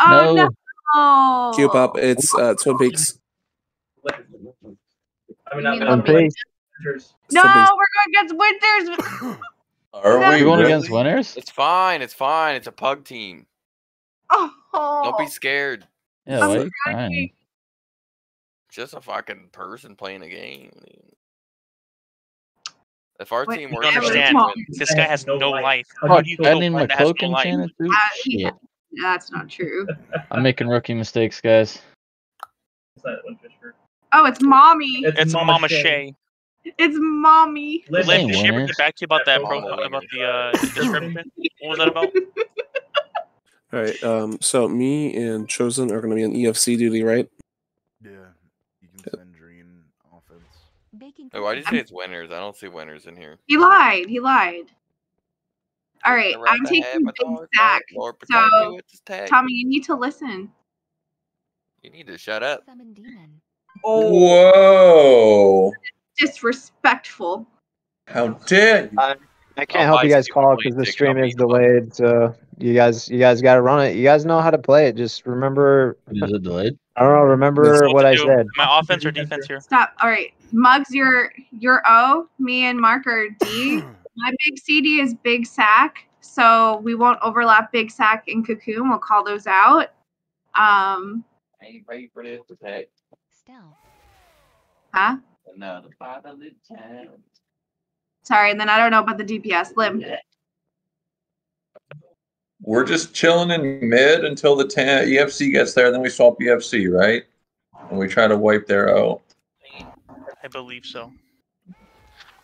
Oh No. no! Queue pop. It's uh, Twin Peaks. I mean, You not mean not Twin Winters. No, we're going against Winters. Are No. we going really? against winners? It's fine. It's fine. It's a pug team. Oh, Don't be scared. Yeah, I'm why are you Just a fucking person playing a game. If our Wait, team you works, don't understand. This guy has No no life. life. Oh, How do you I need my one that has cloak no life? enchanted? Uh, he- Shit. That's not true. I'm making rookie mistakes, guys. It's not Winters. Oh, it's mommy. It's Mama Shay. It's mommy. Listen, Lynn, did she ever winners. get back to you about that Yeah, pro- about the uh, description? What was that about? All right. Um. So me and Chosen are going to be on EFC duty, right? Yeah, you can send Dreen offense. Hey, why do you say it's winners? I don't see winners in here. He lied. He lied. All right, Around I'm taking head, Big Zach. Lord, protect me So, with his tag. Tommy, you need to listen. You need to shut up. Oh. Whoa! Disrespectful. How dare you? I, I can't I'll help buy you guys call Blade because the stream is beat him up. delayed. So you guys, you guys got to run it. You guys know how to play it. Just remember. Is it delayed? I don't know. Remember what I do, said. My offense or defense here? Stop. All right, Mugs, you're you're O. Me and Mark are D. My big CD is Big Sack, so we won't overlap Big Sack and Cocoon. We'll call those out. Um, I ain't ready for this attack. huh? Another five of the time. Sorry, and then I don't know about the DPS. Lim. We're just chilling in mid until the 10 EFC gets there, then we swap EFC, right? And we try to wipe their O. I believe so.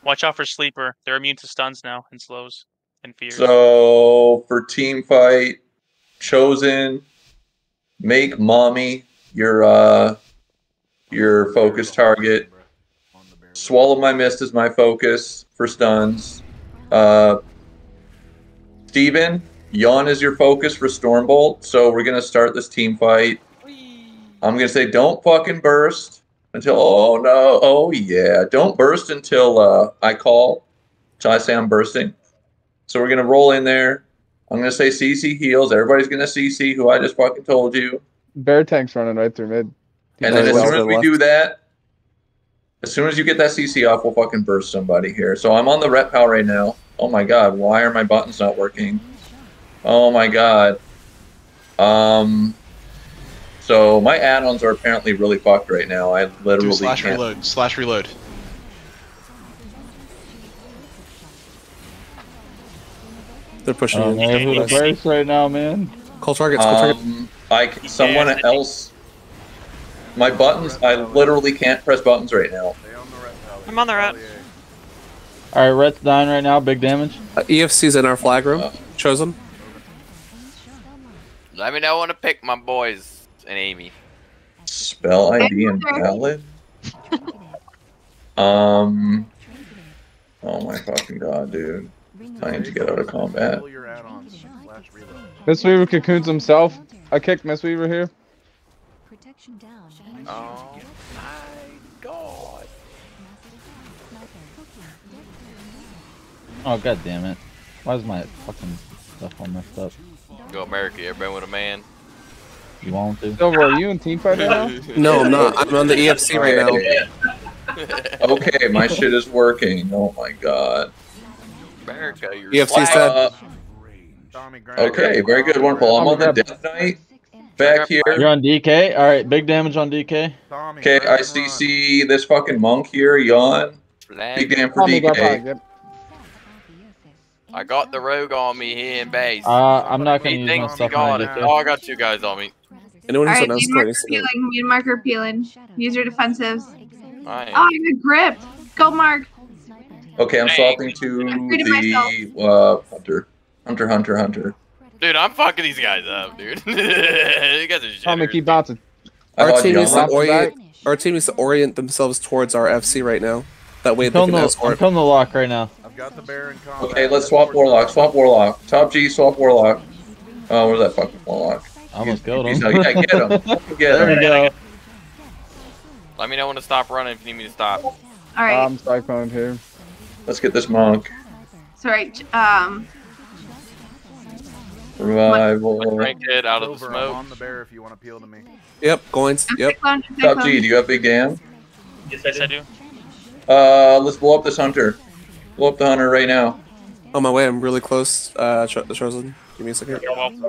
Watch out for sleeper. They're immune to stuns now and slows and fears. So for team fight, chosen, make mommy your uh your focus target. Swallow my mist is my focus for stuns. Uh Steven, yawn is your focus for Stormbolt. So we're gonna start this team fight. I'm gonna say don't fucking burst until oh no, oh yeah. Don't burst until uh I call. Until I say I'm bursting. So we're gonna roll in there. I'm gonna say CC heals. Everybody's gonna CC who I just fucking told you. Bear tank's running right through mid. And then as Well, soon as we left. do that, as soon as you get that CC off, we'll fucking burst somebody here. So I'm on the ret pal right now. Oh my god, why are my buttons not working? Oh my god. Um. So my add-ons are apparently really fucked right now. I literally Do slash can't. reload. Slash reload. They're pushing Oh, in. man, who the burst right now, man? Call targets. Call targets. Um, I c- someone else. My buttons. I literally can't press buttons right now. I'm on the rat. All right, Rhett's dying right now. Big damage. Uh, EFC's in our flag room. Chosen. Let me know when to pick my boys and Amy. Spell ID invalid. Um. Oh my fucking god, dude! I need to get out of combat. Mistweaver cocoons himself. I kicked Mistweaver here. Oh my god. Oh god damn it! Why is my fucking stuff all messed up? Go America, everybody with a man. You want to? Silver, are you in team fight right now? No, I'm not. I'm on the EFC right now. Okay, my shit is working. Oh my god. America, you're EFC's slack. Okay, very good, wonderful. I'm on the Death Knight back here. You're on DK. All right, big damage on DK. Okay, I CC this fucking monk here, yawn. Big damn for Tommy got back, DK. I got the rogue on me here in base. Uh, I'm not gonna he use my stuff got when I Oh. I got two guys on me. Anyone All who's right, on me and Escort Mark needs are to know. peeling. Me and Mark are peeling. Use your defensives. I Oh, you got gripped. Go, Mark. Okay, I'm swapping to the uh, hunter, hunter, hunter, hunter. Dude, I'm fucking these guys up, dude. you guys are Tommy, shitters. keep bouncing. I Our thought team needs to yawn. orient. Our team needs to orient themselves towards our FC right now. That way I'm they killing can the, I'm escort. killing the lock right now. I've got the bear in combat. Okay, let's swap warlock. Swap warlock. Top G, swap warlock. Oh, where's that fucking warlock? I almost killed He's him. not- yeah, get him. Get there him. we go. Let me know when to stop running if you need me to stop. All right. I'm cycloned here. Let's get this monk. Sorry. Um. Revival. Drink it out of the Silver, I'm smoke. on the bear if you want to peel to me. Yep, going. Yep. Cyclone, Top. G, do you have big dam? Yes, I do. do. Uh, let's blow up this hunter. Blow up the hunter right now. On my way. I'm really close. Uh, Cho- chosen. Give me a second.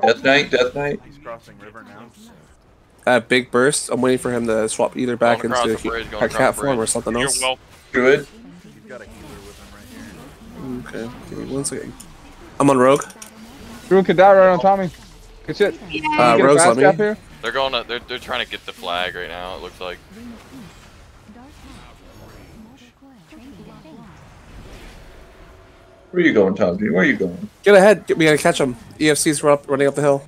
Death Knight, Death Knight. He's crossing river now. Uh, big burst. I'm waiting for him to swap either back Going into the bridge, a cat form or something You're else. welcome. Druid. He's got a healer with him right here. Okay, give me one second. I'm on rogue. Drew could die right on Tommy. Good shit. Uh, Get rogue's on me. here. They're going to, they're, they're trying to get the flag right now, it looks like. Where are you going, Top G? Where are you going? Get ahead. Get, we gotta catch him. EFC's run up, running up the hill.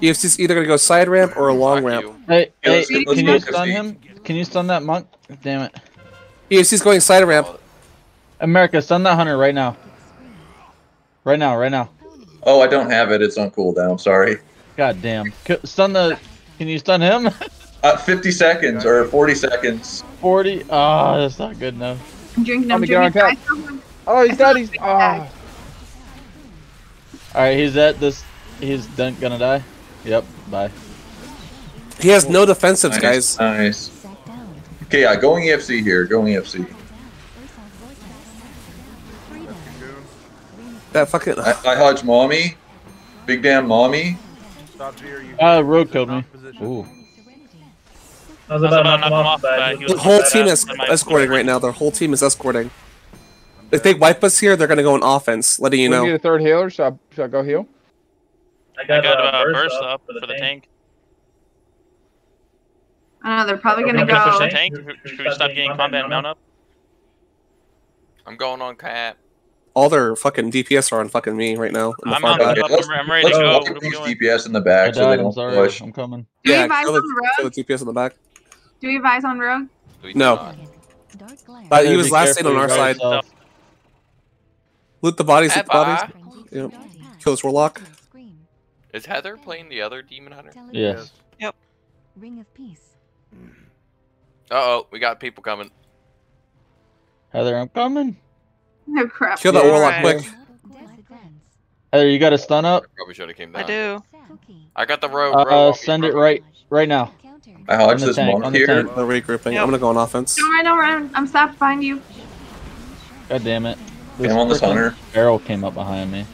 EFC's either gonna go side ramp or a long Fuck ramp. you. Hey, Yeah, hey, let's get- let's can you stun him? Can you stun that monk? Damn it. EFC's going side ramp. America, stun that hunter right now. Right now, right now. Oh, I don't have it. It's on cooldown. Sorry. God damn. Stun the. Can you stun him? Uh, 50 seconds or 40 seconds. 40. Ah, that's not good enough. I'm drinking. I'm me get drinking. Cap. I still have- Oh, he's dead. He's. Oh. All right, he's at this. He's done, gonna die. Yep. Bye. He has no defensives, Nice, guys. Nice. Okay, yeah, going EFC here. Going EFC. That fucking. I, I hodge mommy. Big damn mommy. Stop G, are Uh, rogue killed me. Ooh. I was about to knock him off, but The whole team is escorting right now. Their whole team is escorting. If they wipe us here, they're gonna go on offense. Letting you we know. need a third healer. Should I, should I go heal? I I got, got uh, uh, burst, burst up, up for the, for the tank. tank. I don't know. They're probably gonna gonna push the Tank, Should we should we stop getting combat mount up? I'm going on cap. All their fucking DPS are on fucking me right now. In the I'm far on back. the- I'm ready to let's go. walk What are we these? DPS in the I back so they died. I'm don't sorry. push. I'm coming. Do we Yeah, advise on the, the kill road? the DPS in the back. Do we advise on road? We do No. not. Uh, he was last seen on our side. self. Loot the bodies. Loot the bodies. Eva. Yep. Kill this warlock. Is Heather playing the other demon hunter? Yes. Ring of Peace. Uh oh, we got people coming. Heather, I'm coming. No crap. Kill that Yeah. warlock Alright. quick. Heather, you got a stun up? Probably should have came I do. I got the rogue. Uh, rogue. send it right, right now. I hodge this tank, monk on the here. tank. They're regrouping. Yep. I'm gonna go on offense. Don't run around. I'm stopped behind you. God damn it. Okay, I'm on this hunter. Arrow came up behind me.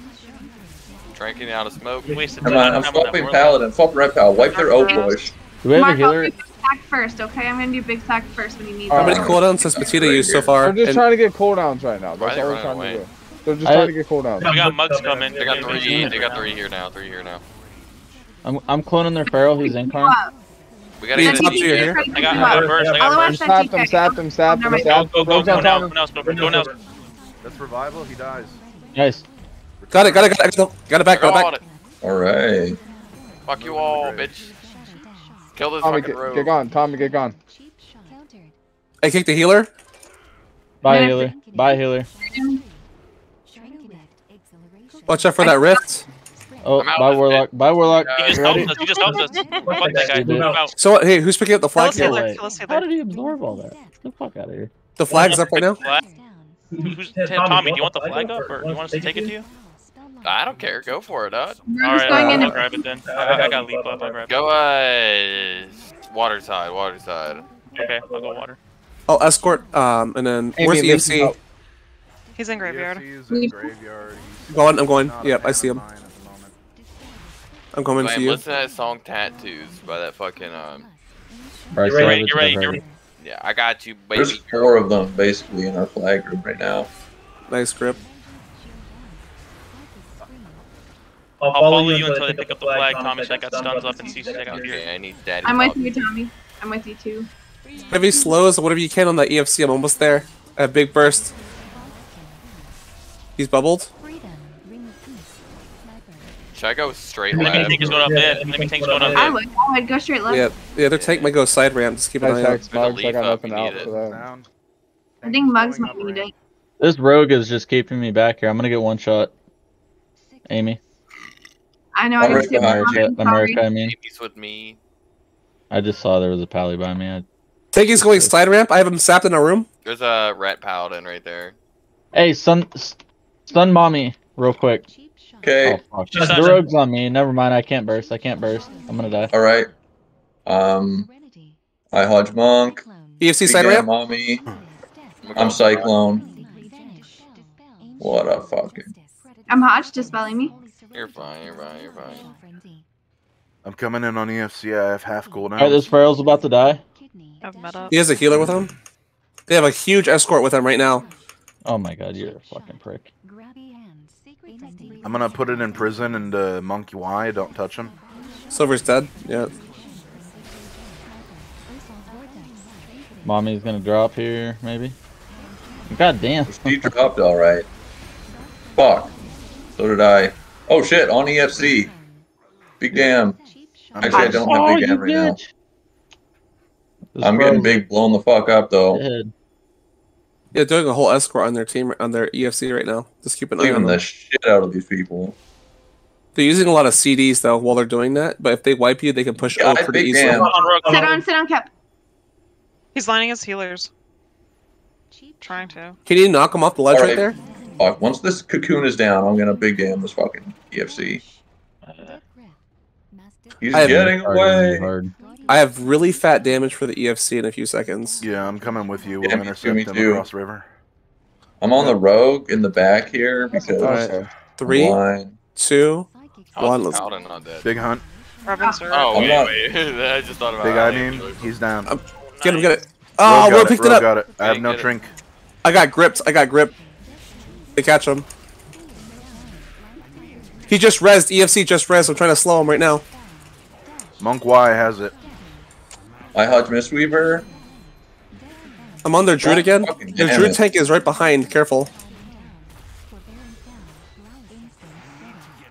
Drinking out of smoke. Wasted Come time. on, I'm on swapping paladin. Swap ret pal. Wipe their O push. Do we have a Mark, I'll healer? do big sack first, okay? I'm gonna do big sack first when you need How many cooldowns has Petita used so far? They're just And trying to get cooldowns right now. That's all they're trying away? to do. They're just I- trying to get cooldowns. We got mugs coming. They got three. Yeah. They got three here now. Three here now. I'm, I'm cloning their Pharaoh. He's incarn. We gotta Me get and Top the G are here. I got Yeah. burst. I Yeah. got Otherwise, burst. I Sapped TK. him, sapped him, sapped him, never Go, sapped go, him. go, Rogue's go on now. Tommy. Go now. Go go now. That's revival. He dies. Nice. got it. Got it. Got it. Got it. Got it back. Got it back. All right. Fuck you all, bitch. Kill this Tommy, fucking get, rogue. get gone. Tommy, get gone. I kicked the healer. Bye, healer. Bye, healer. Watch out for that rift. Oh, I'm bye, Warlock. Bye, Warlock. He just helped us. He just helped us. Fuck that guy. He did. Move out. So hey, who's picking up the flag Kill us, here? Healer. Wait. Kill us, How did he absorb all that? Get the fuck out of here. The flag's up right now. Who's, Tommy, do you want the flag up, or do you want us to take it to you? I don't care. Go for it, Dud. We're All just right, going I'll, in. I'll grab it then. I, I got leap up. I'll grab it. Go uh, water side, water side. Okay, I'll go water. I'll escort. Um, and then Amy, where's leave him EFC? He's in graveyard. EFC is in graveyard. He's Going. I'm going. not Yep, a I fan see him. mine at the moment. I'm coming Man, for you. listen to that song "Tattoos" by that fucking um. You're right, you're right, I've you're heard right. It. Yeah, I got you, baby. There's four of them basically in our flag group right now. Nice grip. I'll I'll follow you until they pick up the flag, Tommy. So I got stuns up and CC. I got here. Okay, I need daddy. I'm with you, Tommy. I'm with you too. Heavy slows, whatever you can on that EFC. I'm almost there. A big burst. He's bubbled. Should I go straight Enemy left? tank is going up mid. Enemy tank's going up I mid. would. I would go straight left. Yeah, yeah. Their tank might go side ramp. Just keep an Nice eye out. mugs. I got up, nothing out for that. I think Mugs might up need it. This rogue is just keeping me back here. I'm gonna get one shot. Amy. I know. I Alright, just did America- America, America, I mean. Amy's with me. I just saw there was a pally by me. I... Tank is going side ramp. I have him sapped in a room. There's a ret paladin right there. Hey, sun, s- stun mommy, real quick. Okay. Oh, The doesn't- rogue's on me. Never mind. I can't burst. I can't burst. I'm gonna die. All right. Um, I Hodge Monk. EFC Big side Damn ramp. Mommy. I'm Cyclone. What a fucking. I'm Hodge, dispelling me. You're fine, you're fine, you're fine. I'm coming in on EFC. I have half gold now. All right, this Pharaoh's about to die. I've met up. He has a healer with him. They have a huge escort with him right now. Oh my god, you're a fucking prick. I'm gonna put it in prison and uh, Monkey Y. Don't touch him. Silver's dead. Yeah. Mommy's gonna drop here, maybe. God damn. He dropped all right. Fuck. So did I. Oh shit, on EFC. Big damn. Actually, I don't have Oh, big you damn right now. bitch. This I'm getting big blown the fuck up though. dead. Yeah, doing a whole escort on their team on their EFC right now. Just keep an eye on Leaving them. the shit out of these people. They're using a lot of CDs though while they're doing that. But if they wipe you, they can push God, O pretty easily. damn. On. Sit on, sit on, Cap. He's lining his healers. Trying to. Can you knock him off the ledge All right right. there? Fuck. Once this cocoon is down, I'm gonna big damn this fucking EFC. He's getting Hard, really away. hard. I have really fat damage for the EFC in a few seconds. Yeah, I'm coming with you. Yeah, We'll me too, intercept me them across river. I'm on the rogue in the back here because All right. Three, blind. two, one. Let's Paladin? Big hunt. Robin's Oh, I'm wait, not- wait. I just thought about Big how eye they beam. He's down. Um, get him, get it. Oh, got it. picked it up. got it. I have no get drink. I got gripped. I got grip. They catch him. He just rezzed. EFC just rezzed. I'm trying to slow him right now. Monk Y has it. I Hodge Mistweaver. I'm on their druid God again. fucking Their druid it. tank is right behind. Careful.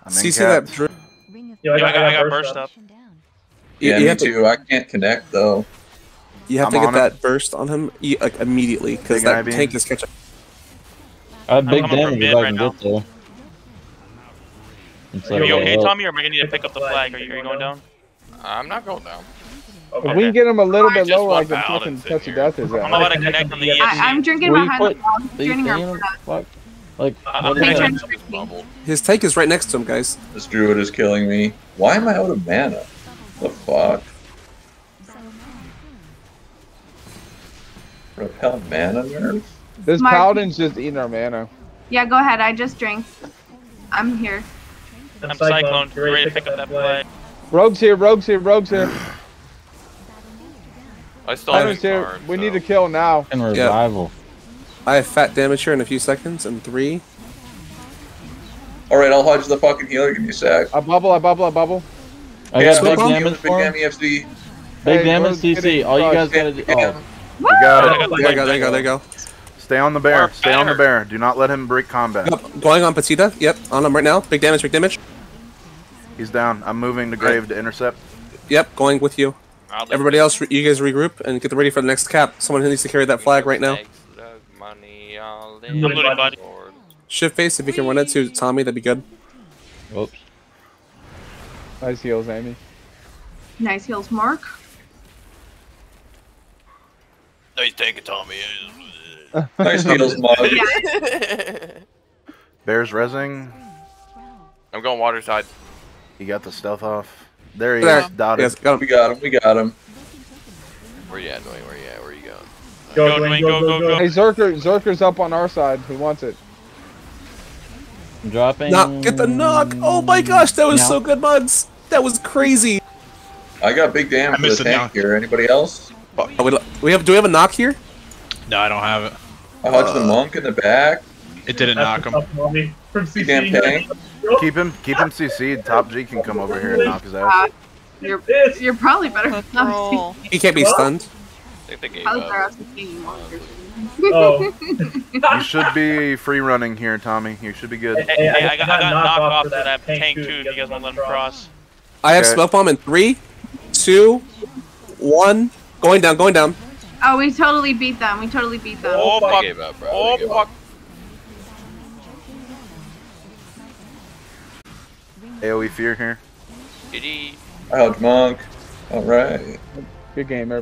I'm See, see that druid? Yo, I Yeah, I got, I got burst up. You, Yeah, you me have to, too. I can't connect though. you have I'm to get on it. that burst on him like immediately because that eye tank is catching. I have big I'm damage if I can now. get there. It's Are Are you okay, Tommy, or am I gonna need to pick up the flag? Are you, are you going down? I'm not going down. If we can get him a little bit Just lower, I one can fucking touch a here. death his I'm about to connect on the E I, I'm drinking Will you behind the put wall. Big our damage? Fuck. Like, uh, I'm what They is trying that? to trick me. Bubble. His tank is right next to him, guys. This druid is killing me. Why am I out of mana? The fuck? Repel mana nerf? This Mark- paladin's just eating our mana. Yeah, go ahead. I just drank. I'm here. I'm Cyclone. You're ready to pick up that flag. Rogue's here, rogue's here, rogue's here. I still have Paladin's here. card, We so. need to kill now. And revival. I have fat damage here in a few seconds. In three. Alright, I'll hodge the fucking healer. Give me a sec. I bubble, I bubble, I bubble. I Yeah, got big damage Big for damn him. Big damage Rose, get CC. All you guys Rose, gotta do. Oh, We got it. There you go. There you go. There you go. Stay on the bear. Or Stay on the bear. Do not let him break combat. Yep, Going on Petita. Yep, on him right now. Big damage. Big damage. He's down. I'm moving to grave to intercept. Yep, going with you. I'll Everybody else, you guys regroup and get ready for the next cap. Someone who needs to carry that flag right now. Money, I'll I'm live looting, buddy. for- Shift face, if you can run it to Tommy, that'd be good. whoops. Nice heals, Amy. Nice heals, Mark. Nice take it, Tommy. Nice heals, mug. Bear's resing. I'm going water side. He got the stealth off. There he There. is. Dotted. Yes, got We got him. We got him. Where you at, Dwayne? Where you at? Where you going? Go, Go, Dwayne, Dwayne, go, go, go, go, go. Hey, Zerker, Zerker's up on our side. Who wants it? I'm dropping. Knock, get the knock. Oh my gosh, that was Yeah. so good, Mugs. That was crazy. I got big damn I the missed the tank knock. here. Anybody else? Oh, we, we have, do we have a knock here? No, I don't have it. I hodged the monk in the back. It didn't knock him. That's Mommy from damn CC. tank. Keep him. Keep him CC'd. Top G can come over here and knock his ass. you're you're probably better. Let's than roll. He can't be stunned. I think they gave up. better us than King Monster. Oh. You should be free running here, Tommy. You should be good. Hey, hey, I got, I got knocked off to that tank too. If you guys want to let him cross. I have Okay. smoke bomb in three, two, one. Going down, going down. Oh, we totally beat them. We totally beat them. Oh They fuck! gave up, bro. Oh They gave up. fuck! AoE fear here. GG. I hodged monk. Alright. Good game, everybody.